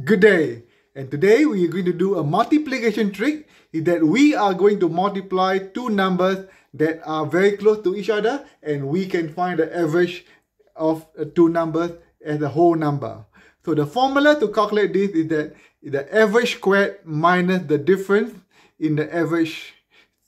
Good day. And today we are going to do a multiplication trick is that we are going to multiply two numbers that are very close to each other and we can find the average of uh, two numbers as a whole number. So the formula to calculate this is that the average squared minus the difference in the average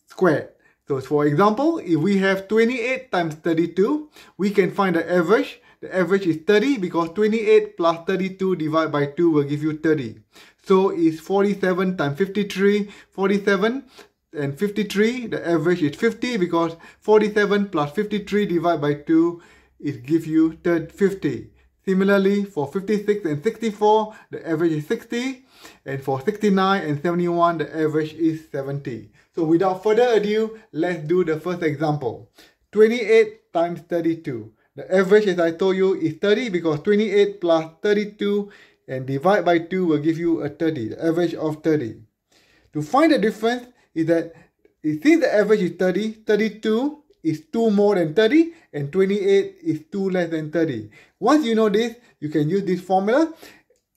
squared. So for example, if we have 28 times 32, we can find the average the average is 30 because 28 plus 32 divided by 2 will give you 30. So it's 47 times 53, 47 and 53. The average is 50 because 47 plus 53 divided by 2 it gives you 50. Similarly, for 56 and 64, the average is 60. And for 69 and 71, the average is 70. So without further ado, let's do the first example. 28 times 32. The average, as I told you, is 30 because 28 plus 32 and divide by 2 will give you a 30, the average of 30. To find the difference is that since the average is 30, 32 is 2 more than 30 and 28 is 2 less than 30. Once you know this, you can use this formula.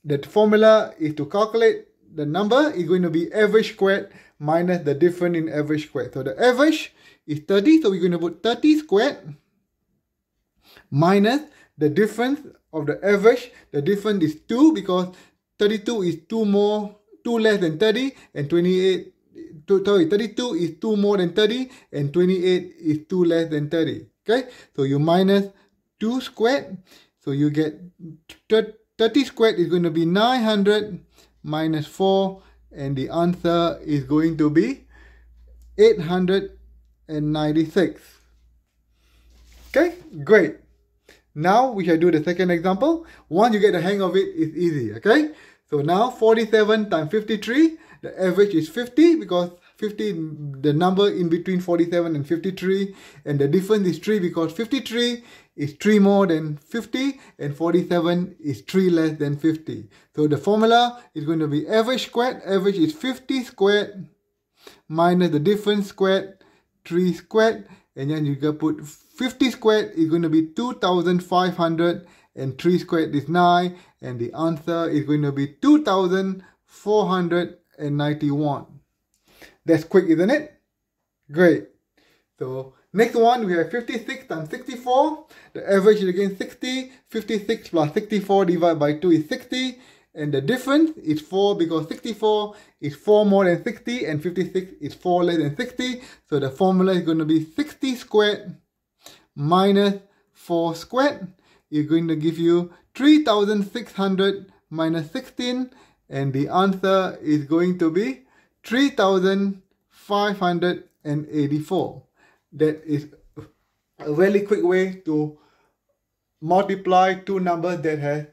The formula is to calculate the number is going to be average squared minus the difference in average squared. So the average is 30, so we're going to put 30 squared minus the difference of the average. The difference is 2 because 32 is 2 more, 2 less than 30 and 28, sorry, 32 is 2 more than 30 and 28 is 2 less than 30. Okay, so you minus 2 squared. So you get 30 squared is going to be 900 minus 4 and the answer is going to be 896. Okay, great. Now we shall do the second example. Once you get the hang of it, it's easy, okay? So now 47 times 53, the average is 50 because 50, the number in between 47 and 53, and the difference is 3 because 53 is 3 more than 50 and 47 is 3 less than 50. So the formula is going to be average squared. Average is 50 squared minus the difference squared, 3 squared, and then you can put 50 squared is going to be 2500 and 3 squared is 9 and the answer is going to be 2491. That's quick isn't it? Great. So next one we have 56 times 64. The average is again 60. 56 plus 64 divided by 2 is 60 and the difference is 4 because 64 is 4 more than 60 and 56 is 4 less than 60. So the formula is going to be 60 squared minus 4 squared is going to give you 3600 minus 16 and the answer is going to be 3584. That is a very quick way to multiply two numbers that have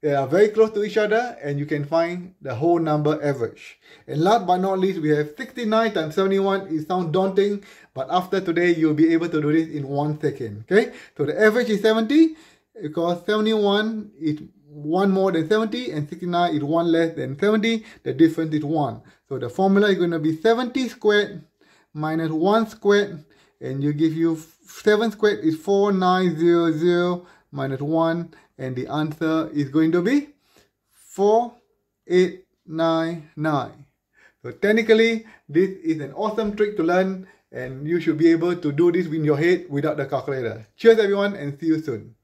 they are very close to each other and you can find the whole number average. And last but not least, we have 69 times 71. It sounds daunting, but after today, you'll be able to do this in one second. Okay, so the average is 70 because 71 is 1 more than 70 and 69 is 1 less than 70. The difference is 1. So the formula is going to be 70 squared minus 1 squared and you give you 7 squared is 4900 minus 1 and the answer is going to be 4899. So technically, this is an awesome trick to learn and you should be able to do this in your head without the calculator. Cheers everyone and see you soon.